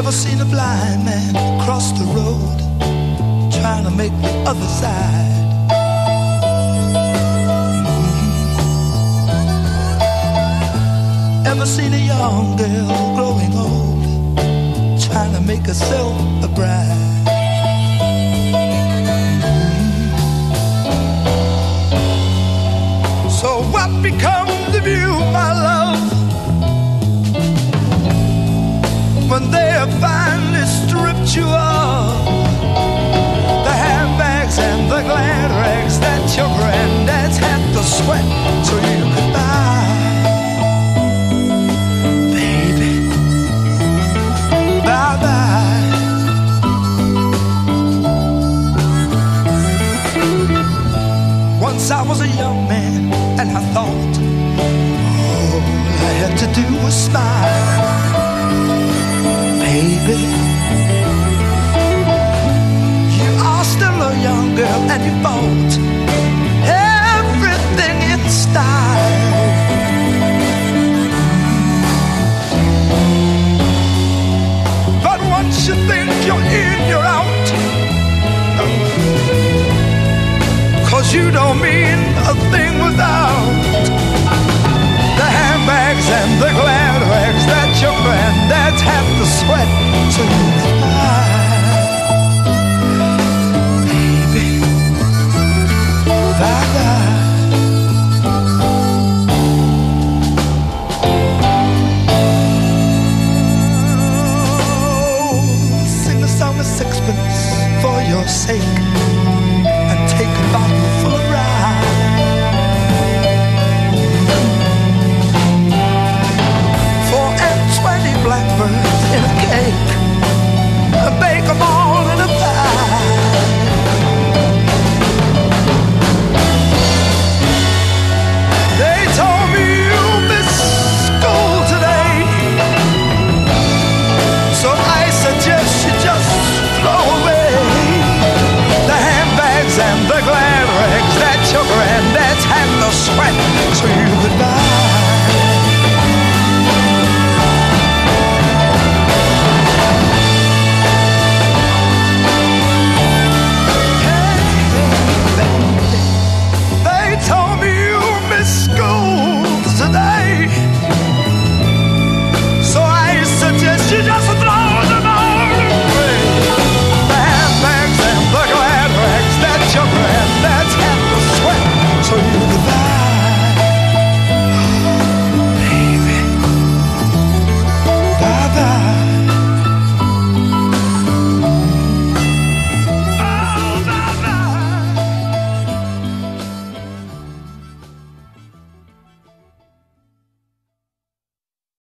Ever seen a blind man cross the road trying to make the other side? Ever seen a young girl growing old trying to make herself a bride? Have finally stripped you of the handbags and the glad rags that your granddad's had to sweat so you could buy. Baby, bye bye. Once I was a young man and I thought all I had to do was smile don't mean a thing without the handbags and the glad rags that your granddad's had to sweat to